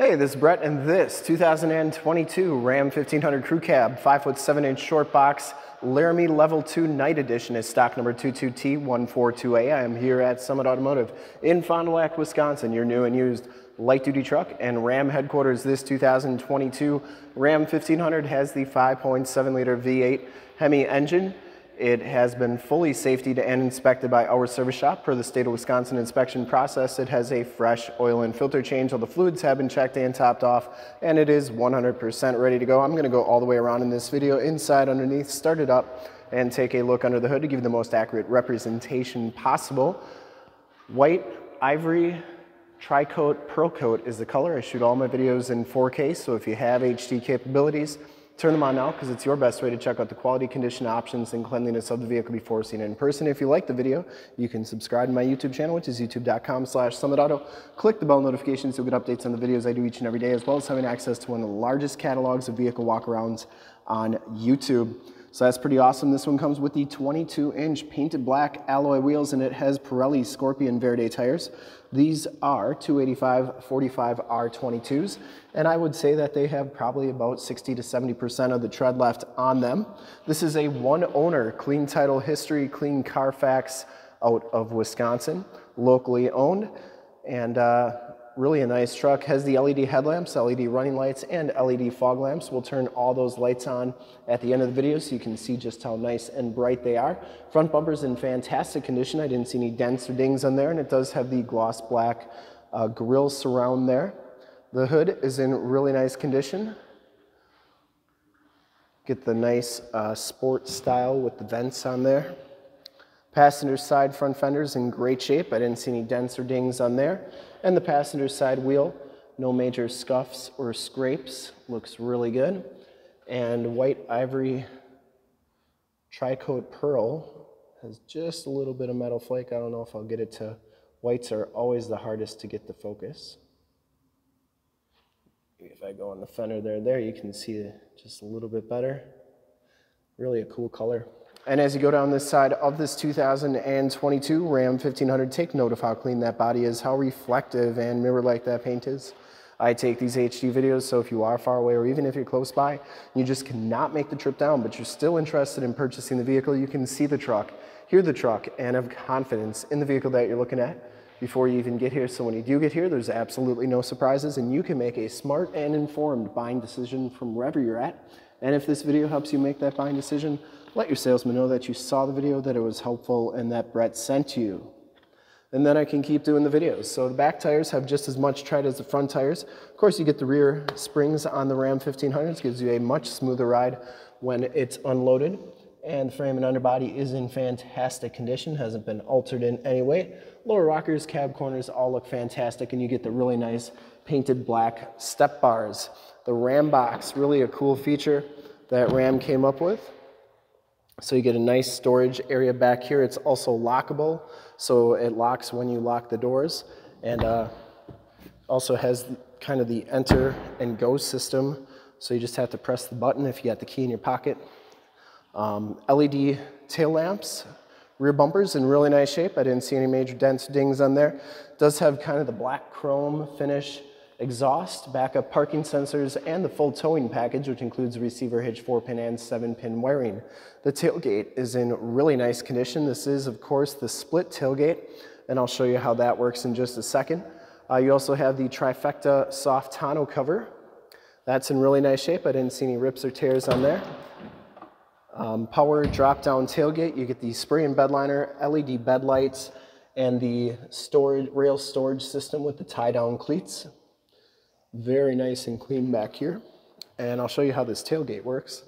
Hey, this is Brett, and this 2022 Ram 1500 Crew Cab 5 foot 7 inch short box Laramie Level 2 Night Edition is stock number 22T142A. I am here at Summit Automotive in Fond du Lac, Wisconsin, your new and used light duty truck and Ram headquarters. This 2022 Ram 1500 has the 5.7 liter V8 Hemi engine. It has been fully safety and inspected by our service shop per the state of Wisconsin inspection process. It has a fresh oil and filter change. All the fluids have been checked and topped off, and it is 100% ready to go. I'm gonna go all the way around in this video, inside, underneath, start it up, and take a look under the hood to give the most accurate representation possible. White, ivory, tri-coat, pearl coat is the color. I shoot all my videos in 4K, so if you have HD capabilities, Turn them on now because it's your best way to check out the quality, condition, options, and cleanliness of the vehicle before seeing it in person. If you like the video, you can subscribe to my YouTube channel, which is youtube.com slash summitauto. Click the bell notifications you'll get updates on the videos I do each and every day, as well as having access to one of the largest catalogs of vehicle walkarounds on YouTube. So that's pretty awesome. This one comes with the 22 inch painted black alloy wheels and it has Pirelli Scorpion Verde tires. These are 285 45 R22s and I would say that they have probably about 60 to 70% of the tread left on them. This is a one owner, clean title history, clean Carfax out of Wisconsin, locally owned. And uh, really a nice truck. Has the LED headlamps, LED running lights, and LED fog lamps. We'll turn all those lights on at the end of the video so you can see just how nice and bright they are. Front bumper's in fantastic condition. I didn't see any dents or dings on there, and it does have the gloss black uh, grille surround there. The hood is in really nice condition. Get the nice uh, sport style with the vents on there. Passenger side front fenders in great shape. I didn't see any dents or dings on there. And the passenger side wheel, no major scuffs or scrapes. Looks really good. And white ivory tri-coat pearl has just a little bit of metal flake. I don't know if I'll get it to, whites are always the hardest to get the focus. If I go on the fender there, there you can see just a little bit better. Really a cool color. And as you go down this side of this 2022 Ram 1500, take note of how clean that body is, how reflective and mirror-like that paint is. I take these HD videos, so if you are far away or even if you're close by, you just cannot make the trip down, but you're still interested in purchasing the vehicle, you can see the truck, hear the truck, and have confidence in the vehicle that you're looking at before you even get here. So when you do get here, there's absolutely no surprises, and you can make a smart and informed buying decision from wherever you're at. And if this video helps you make that buying decision, let your salesman know that you saw the video, that it was helpful, and that Brett sent you. And then I can keep doing the videos. So the back tires have just as much tread as the front tires. Of course, you get the rear springs on the Ram 1500s, gives you a much smoother ride when it's unloaded. And frame and underbody is in fantastic condition, hasn't been altered in any way. Lower rockers, cab corners all look fantastic, and you get the really nice painted black step bars. The Ram box, really a cool feature that Ram came up with. So you get a nice storage area back here. It's also lockable, so it locks when you lock the doors. And uh, also has kind of the enter and go system. So you just have to press the button if you got the key in your pocket. Um, LED tail lamps, rear bumpers in really nice shape. I didn't see any major dents, dings on there. Does have kind of the black chrome finish exhaust, backup parking sensors, and the full towing package, which includes receiver hitch, 4-pin and 7-pin wiring. The tailgate is in really nice condition. This is, of course, the split tailgate, and I'll show you how that works in just a second. Uh, you also have the trifecta soft tonneau cover. That's in really nice shape. I didn't see any rips or tears on there. Um, power drop-down tailgate. You get the spray and bed liner, LED bed lights, and the storage, rail storage system with the tie-down cleats. Very nice and clean back here. And I'll show you how this tailgate works.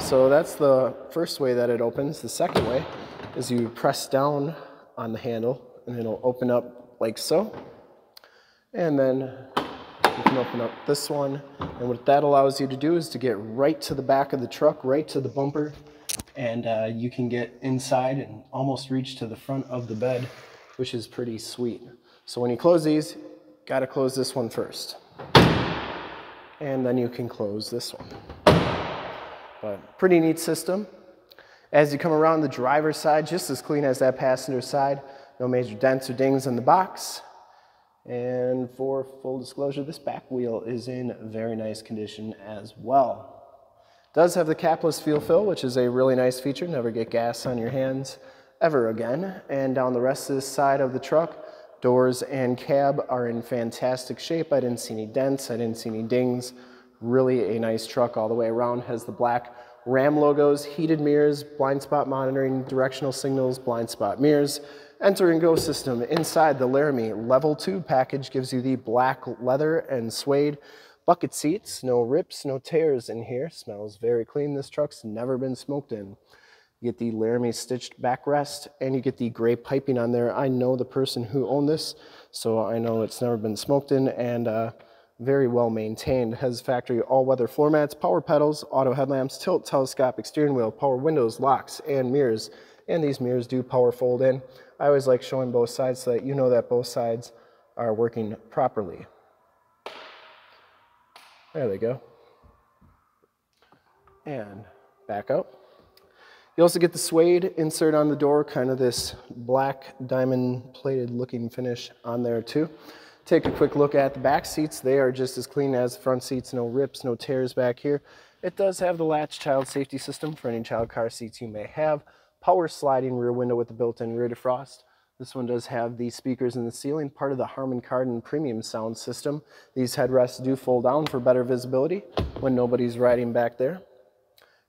So that's the first way that it opens. The second way is you press down on the handle and it'll open up like so. And then you can open up this one. And what that allows you to do is to get right to the back of the truck, right to the bumper. And uh, you can get inside and almost reach to the front of the bed, which is pretty sweet. So when you close these, Got to close this one first. And then you can close this one. But pretty neat system. As you come around the driver's side, just as clean as that passenger side. No major dents or dings in the box. And for full disclosure, this back wheel is in very nice condition as well. Does have the capless fuel fill, which is a really nice feature. Never get gas on your hands ever again. And down the rest of this side of the truck, doors and cab are in fantastic shape. I didn't see any dents, I didn't see any dings. Really a nice truck all the way around. Has the black Ram logos, heated mirrors, blind spot monitoring, directional signals, blind spot mirrors. Enter and go system. Inside the Laramie Level 2 package gives you the black leather and suede bucket seats. No rips, no tears in here. Smells very clean. This truck's never been smoked in. You get the Laramie stitched backrest and you get the gray piping on there. I know the person who owned this, so I know it's never been smoked in and uh, very well maintained. Has factory all-weather floor mats, power pedals, auto headlamps, tilt telescopic steering wheel, power windows, locks, and mirrors. And these mirrors do power fold in. I always like showing both sides so that you know that both sides are working properly. There they go. And back up. You also get the suede insert on the door, kind of this black diamond plated looking finish on there too. Take a quick look at the back seats. They are just as clean as the front seats, no rips, no tears back here. It does have the latch child safety system for any child car seats you may have power sliding rear window with the built-in rear defrost. This one does have the speakers in the ceiling, part of the Harman Kardon premium sound system. These headrests do fold down for better visibility when nobody's riding back there.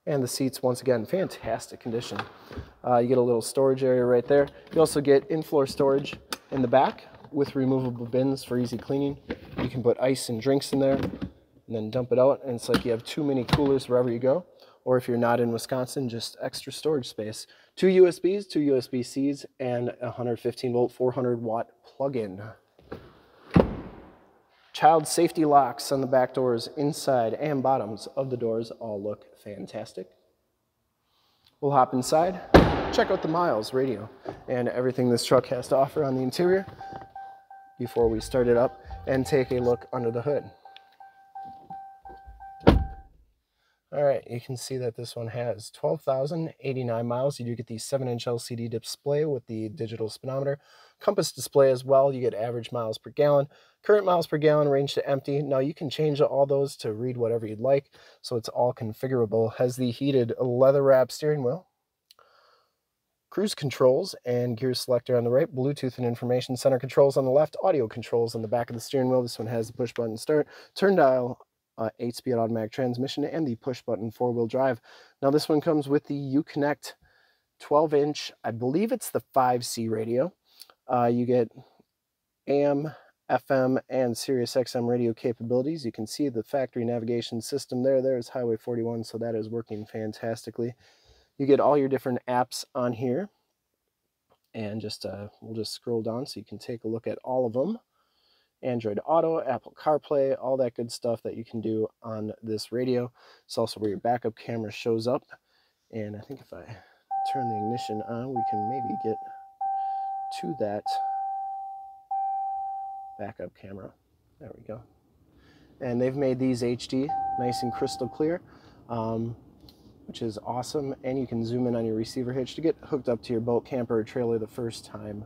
And the seats, once again, fantastic condition. Uh, you get a little storage area right there. You also get in-floor storage in the back with removable bins for easy cleaning. You can put ice and drinks in there and then dump it out. And it's like you have two mini coolers wherever you go. Or if you're not in Wisconsin, just extra storage space. Two USBs, two USB-Cs, and a 115 volt, 400 watt plug-in. Child safety locks on the back doors, inside and bottoms of the doors all look fantastic. We'll hop inside, check out the miles radio and everything this truck has to offer on the interior before we start it up and take a look under the hood. All right, you can see that this one has 12,089 miles. You do get the 7-inch LCD display with the digital speedometer. Compass display as well. You get average miles per gallon. Current miles per gallon, range to empty. Now you can change all those to read whatever you'd like, so it's all configurable. Has the heated leather wrap steering wheel. Cruise controls and gear selector on the right, Bluetooth and information center controls on the left, audio controls on the back of the steering wheel. This one has the push button start, turn dial uh, 8-speed automatic transmission and the push-button four-wheel drive. Now this one comes with the Uconnect 12-inch, I believe it's the 5C radio. Uh, you get AM, FM, and Sirius XM radio capabilities. You can see the factory navigation system there. There's Highway 41, so that is working fantastically. You get all your different apps on here. And just uh, we'll just scroll down so you can take a look at all of them. Android Auto, Apple CarPlay, all that good stuff that you can do on this radio. It's also where your backup camera shows up. And I think if I turn the ignition on, we can maybe get to that backup camera. There we go. And they've made these HD nice and crystal clear, um, which is awesome. And you can zoom in on your receiver hitch to get hooked up to your boat, camper, or trailer the first time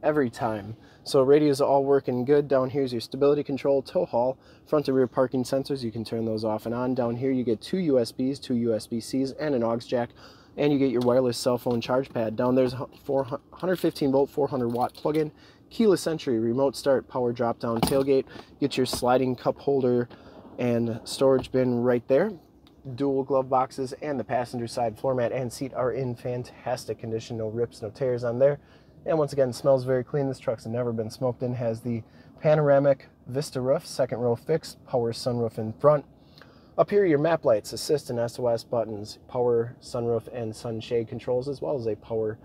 every time. So radios all working good. Down here is your stability control, tow haul, front and rear parking sensors. You can turn those off and on. Down here you get two USBs, two USB-Cs, and an aux jack. And you get your wireless cell phone charge pad. Down there's 115 volt, 400 watt plug-in, keyless entry, remote start, power drop down tailgate. Get your sliding cup holder and storage bin right there. Dual glove boxes and the passenger side floor mat and seat are in fantastic condition. No rips, no tears on there. And once again, smells very clean. This truck's never been smoked in. Has the panoramic Vista roof, second row fixed, power sunroof in front. Up here, your map lights, assist and SOS buttons, power sunroof and sunshade controls, as well as a power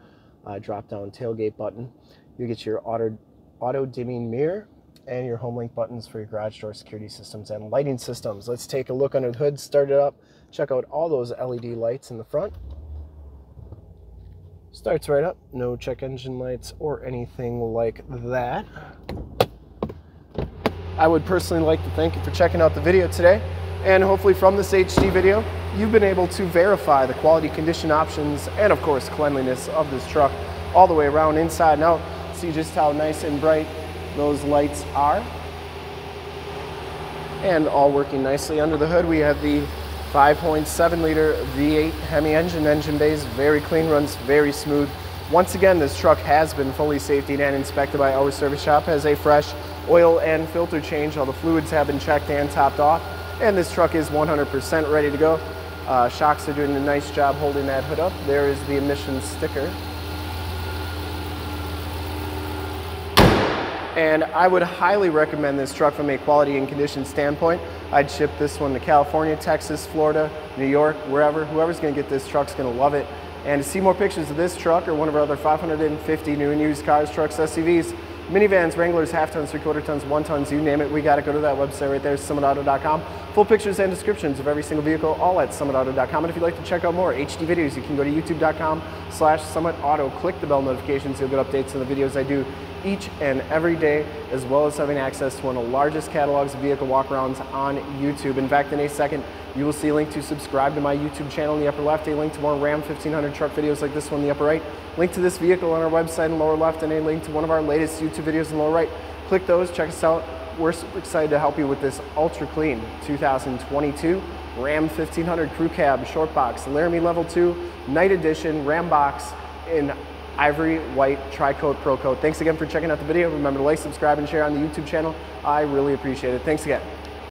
uh, drop-down tailgate button. You get your auto, auto dimming mirror and your home link buttons for your garage door security systems and lighting systems. Let's take a look under the hood, start it up, check out all those LED lights in the front. Starts right up, no check engine lights or anything like that. I would personally like to thank you for checking out the video today. And hopefully from this HD video, you've been able to verify the quality condition options and of course cleanliness of this truck all the way around inside and out. See just how nice and bright those lights are. And all working nicely under the hood, we have the 5.7 liter V8 Hemi engine. Engine bays very clean, runs very smooth. Once again, this truck has been fully safety and inspected by our service shop, has a fresh oil and filter change. All the fluids have been checked and topped off, and this truck is 100% ready to go. Uh, shocks are doing a nice job holding that hood up. There is the emissions sticker. And I would highly recommend this truck from a quality and condition standpoint. I'd ship this one to California, Texas, Florida, New York, wherever. Whoever's gonna get this truck's gonna love it. And to see more pictures of this truck or one of our other 550 new and used cars, trucks, SUVs, minivans, Wranglers, half tons, three quarter tons, one tons, you name it, we got to go to that website right there, summitauto.com. Full pictures and descriptions of every single vehicle, all at summitauto.com. And if you'd like to check out more HD videos, you can go to youtube.com slash summitauto. Click the bell notifications, you'll get updates on the videos I do each and every day, as well as having access to one of the largest catalogs of vehicle walkarounds on YouTube. In fact, in a second, you will see a link to subscribe to my YouTube channel in the upper left, a link to more Ram 1500 truck videos like this one in the upper right, link to this vehicle on our website in the lower left, and a link to one of our latest YouTube videos in the lower right. Click those, check us out. We're super excited to help you with this ultra clean 2022 Ram 1500 Crew Cab Short Box Laramie Level 2 Night Edition Ram Box in ivory white tri-coat pearl coat. Thanks again for checking out the video. Remember to like, subscribe, and share on the YouTube channel. I really appreciate it. Thanks again.